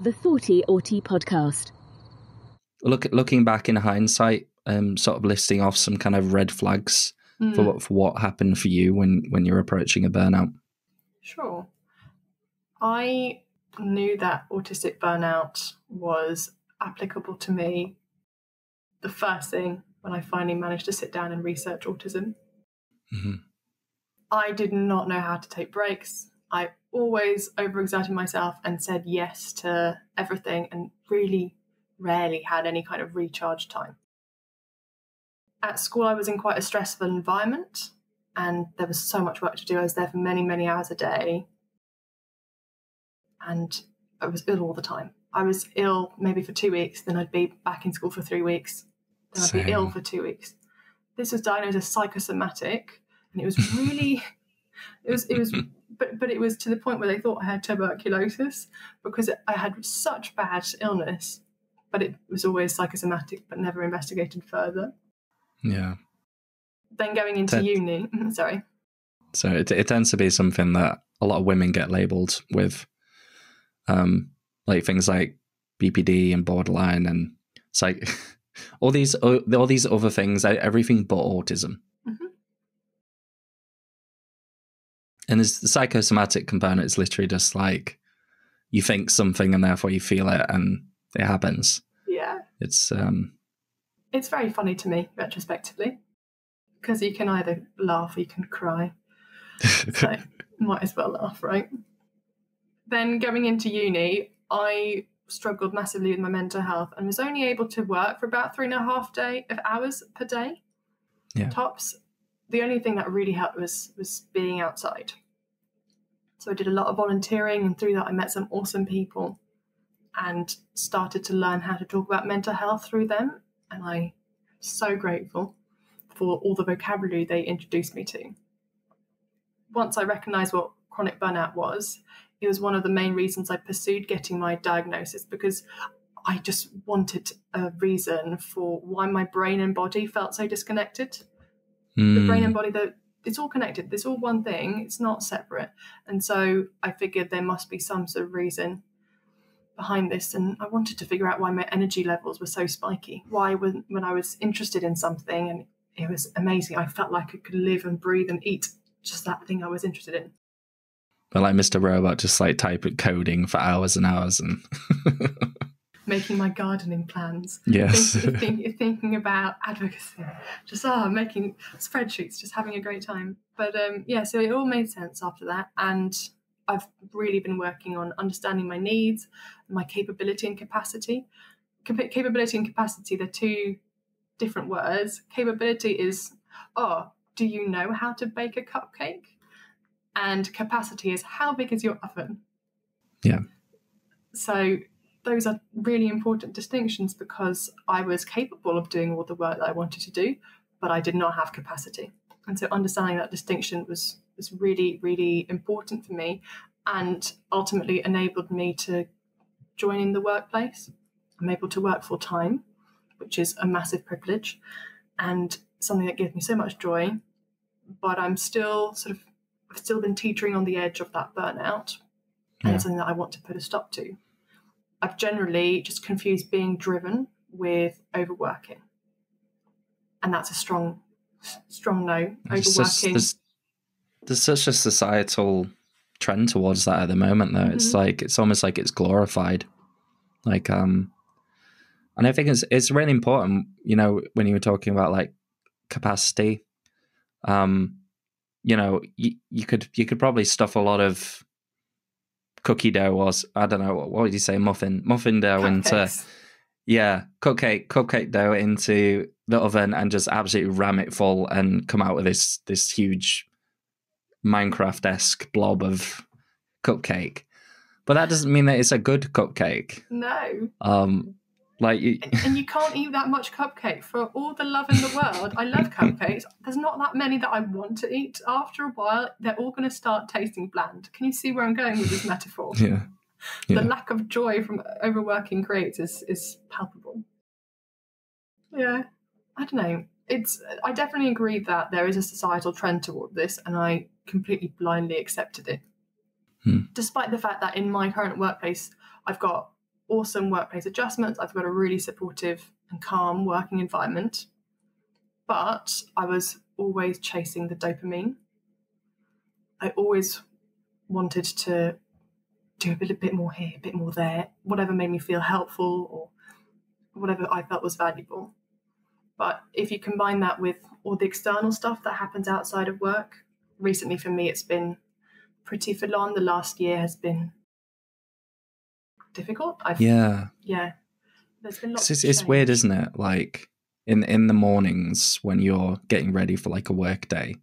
the Thoughty Auti podcast. Look, looking back in hindsight, um, sort of listing off some kind of red flags Mm, for what for what happened for you when when you're approaching a burnout. Sure. I knew that autistic burnout was applicable to me the first thing when I finally managed to sit down and research autism. hmm I did not know how to take breaks. I always overexerted myself and said yes to everything and really rarely had any kind of recharge time. At school, I was in quite a stressful environment and there was so much work to do. I was there for many, many hours a day and I was ill all the time. I was ill maybe for two weeks, then I'd be back in school for three weeks, then I'd be ill for two weeks. This was diagnosed as psychosomatic and it was really it was it was but but it was to the point where they thought I had tuberculosis because I had such bad illness, but it was always psychosomatic but never investigated further. Yeah. Then going into Ted- uni, sorry. So it it tends to be something that a lot of women get labelled with, um, like things like BPD and borderline, and it's like all these all these other things, everything but autism. And there's the psychosomatic component is literally just like you think something and therefore you feel it and it happens. Yeah. It's um It's very funny to me retrospectively because you can either laugh or you can cry. So might as well laugh, right? Then going into uni, I struggled massively with my mental health and was only able to work for about three and a half day of hours per day. Yeah. Tops. The only thing that really helped was was being outside. So I did a lot of volunteering and through that I met some awesome people and started to learn how to talk about mental health through them. And I'm so grateful for all the vocabulary they introduced me to once I recognised what chronic burnout was, it was one of the main reasons I pursued getting my diagnosis because I just wanted a reason for why my brain and body felt so disconnected. The brain mm, and body, the it's all connected. It's all one thing. It's not separate. And so I figured there must be some sort of reason behind this. And I wanted to figure out why my energy levels were so spiky. Why, when, when I was interested in something and it was amazing, I felt like I could live and breathe and eat just that thing I was interested in. but like Mr. Robot just like type coding for hours and hours and Making my gardening plans, yes. thinking, think, thinking about advocacy, just ah, making spreadsheets, just having a great time. But um, yeah, so it all made sense after that, and I've really been working on understanding my needs, my capability and capacity. Cap- capability and capacity, they're two different words. Capability is, oh, do you know how to bake a cupcake? And capacity is, how big is your oven? Yeah. So those are really important distinctions because I was capable of doing all the work that I wanted to do, but I did not have capacity. And so understanding that distinction was was really, really important for me and ultimately enabled me to join in the workplace. I'm able to work full time, which is a massive privilege and something that gives me so much joy. But I'm still sort of I've still been teetering on the edge of that burnout. And Yeah. it's something that I want to put a stop to. I've generally just confused being driven with overworking. And that's a strong, strong no. It's Overworking. there's, there's such a societal trend towards that at the moment though it's Mhm. like it's almost like it's glorified like um and i think it's it's really important you know when you were talking about like capacity um you know you, you could you could probably stuff a lot of cookie dough was. I don't know what, what would you say muffin muffin dough into yeah, cupcake cupcake dough into the oven and just absolutely ram it full and come out with this this huge Minecraft esque blob of cupcake. But that doesn't mean that it's a good cupcake. No. Um, like you, And, and you can't eat that much cupcake for all the love in the world. I love cupcakes. There's not that many that I want to eat. After a while, they're all going to start tasting bland. Can you see where I'm going with this metaphor? yeah, the lack of joy from overworking creates is is palpable. Yeah, I don't know. It's I definitely agree that there is a societal trend toward this, and I completely blindly accepted it. Hmm. Despite the fact that in my current workplace, I've got awesome workplace adjustments. I've got a really supportive and calm working environment. But I was always chasing the dopamine. I always wanted to do a bit, a bit more here, a bit more there, whatever made me feel helpful or whatever I felt was valuable. But if you combine that with all the external stuff that happens outside of work, recently for me, it's been pretty full on. The last year has been difficult. I've, yeah. Yeah. There's been lots. It's, it's weird, isn't it? Like in in the mornings when you're getting ready for like a work day,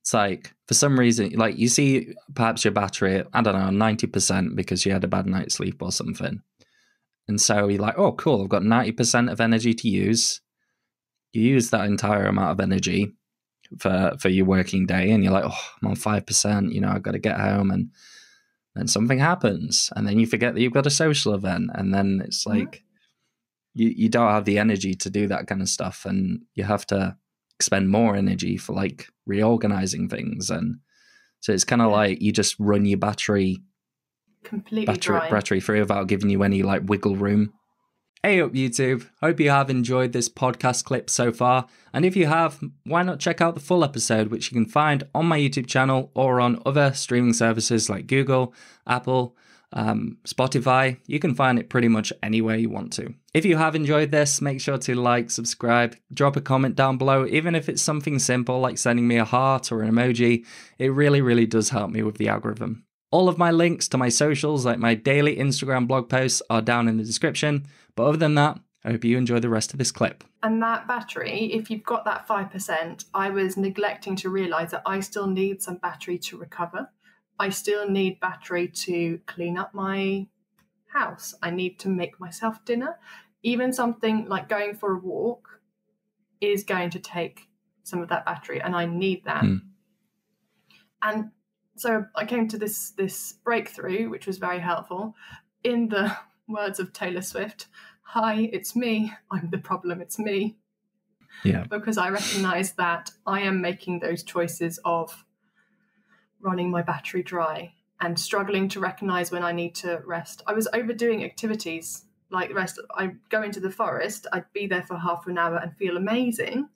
it's like for some reason, like you see perhaps your battery, I don't know, ninety percent because you had a bad night's sleep or something, and so you're like, oh, cool, I've got ninety percent of energy to use. You use that entire amount of energy for for your working day, and you're like, oh, I'm on five percent. You know, I've got to get home and then something happens and then you forget that you've got a social event and then it's like mm-hmm. you, you don't have the energy to do that kind of stuff and you have to expend more energy for like reorganizing things and so it's kind of yeah. like you just run your battery completely battery, dry. battery free without giving you any like wiggle room Hey up YouTube, hope you have enjoyed this podcast clip so far, and if you have, why not check out the full episode which you can find on my YouTube channel or on other streaming services like Google, Apple, um, Spotify. You can find it pretty much anywhere you want to. If you have enjoyed this, make sure to like, subscribe, drop a comment down below, even if it's something simple like sending me a heart or an emoji. It really, really does help me with the algorithm. All of my links to my socials, like my daily Instagram blog posts, are down in the description. But other than that, I hope you enjoy the rest of this clip. And that battery, if you've got that 5%, I was neglecting to realize that I still need some battery to recover. I still need battery to clean up my house. I need to make myself dinner. Even something like going for a walk is going to take some of that battery, and I need that. Mm. And so I came to this this breakthrough, which was very helpful. In the words of Taylor Swift, "Hi, it's me. I'm the problem. It's me." Yeah. Because I recognize that I am making those choices of running my battery dry and struggling to recognize when I need to rest. I was overdoing activities like the rest. I go into the forest, I'd be there for half an hour and feel amazing.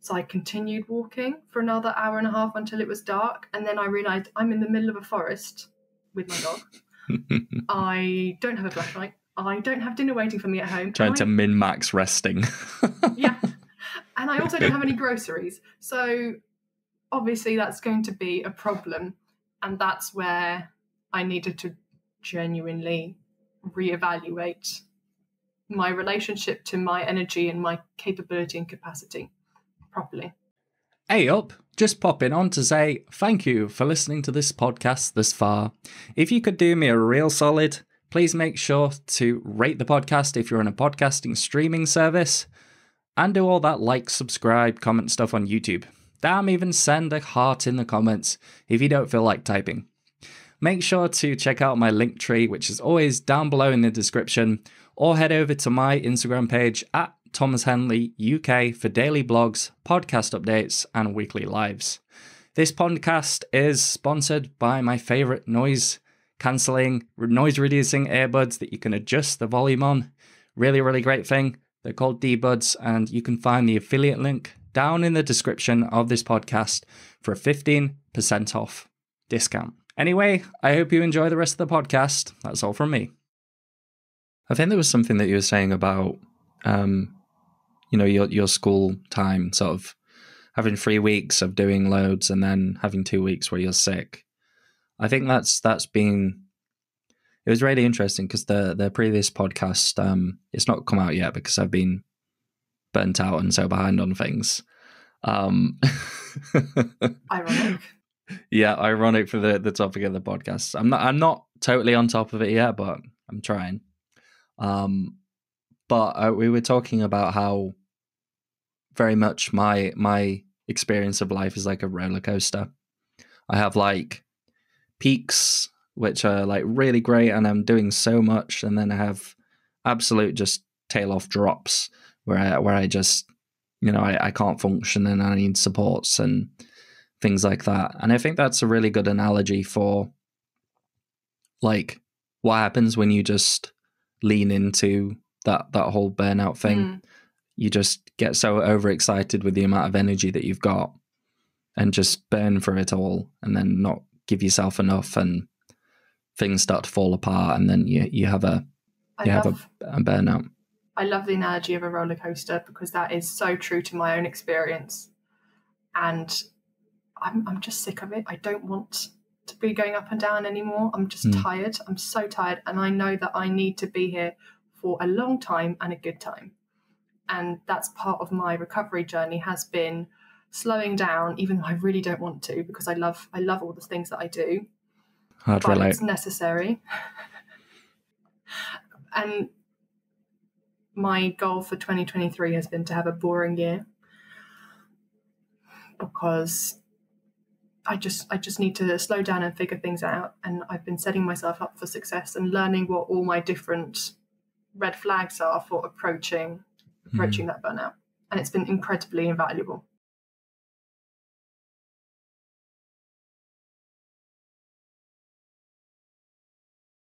So I continued walking for another hour and a half until it was dark. And then I realized I'm in the middle of a forest with my dog. I don't have a flashlight. I don't have dinner waiting for me at home. Trying to min max resting. yeah. And I also don't have any groceries. So obviously that's going to be a problem. And that's where I needed to genuinely reevaluate my relationship to my energy and my capability and capacity properly. Hey up, just popping on to say thank you for listening to this podcast this far. If you could do me a real solid, please make sure to rate the podcast if you're on a podcasting streaming service and do all that like, subscribe, comment stuff on YouTube. Damn, even send a heart in the comments if you don't feel like typing. Make sure to check out my link tree, which is always down below in the description, or head over to my Instagram page at Thomas Henley UK for daily blogs, podcast updates, and weekly lives. This podcast is sponsored by my favorite noise cancelling, noise reducing earbuds that you can adjust the volume on. Really, really great thing. They're called Dbuds, and you can find the affiliate link down in the description of this podcast for a 15% off discount. Anyway, I hope you enjoy the rest of the podcast. That's all from me. I think there was something that you were saying about um, you know your your school time sort of having three weeks of doing loads and then having two weeks where you're sick. I think that's that's been it was really interesting because the the previous podcast um it's not come out yet because i've been burnt out and so behind on things. Um ironic. Yeah ironic for the the topic of the podcast. I'm not i'm not totally on top of it yet but i'm trying. Um but uh, we were talking about how very much my my experience of life is like a roller coaster. I have like peaks which are like really great and I'm doing so much and then I have absolute just tail off drops where I where I just you know I, I can't function and I need supports and things like that. And I think that's a really good analogy for like what happens when you just lean into that that whole burnout thing. Mm. You just get so overexcited with the amount of energy that you've got and just burn for it all and then not give yourself enough and things start to fall apart and then you you have a I you love have a, a burnout. I love the analogy of a roller coaster because that is so true to my own experience. And I'm, I'm just sick of it. I don't want to be going up and down anymore. I'm just Mm. tired. I'm so tired. And I know that I need to be here for a long time and a good time. And that's part of my recovery journey has been slowing down, even though I really don't want to, because I love I love all the things that I do Hard but relate. it's necessary. and my goal for 2023 has been to have a boring year because I just I just need to slow down and figure things out and I've been setting myself up for success and learning what all my different red flags are for approaching Mm. approaching that burnout. And it's been incredibly invaluable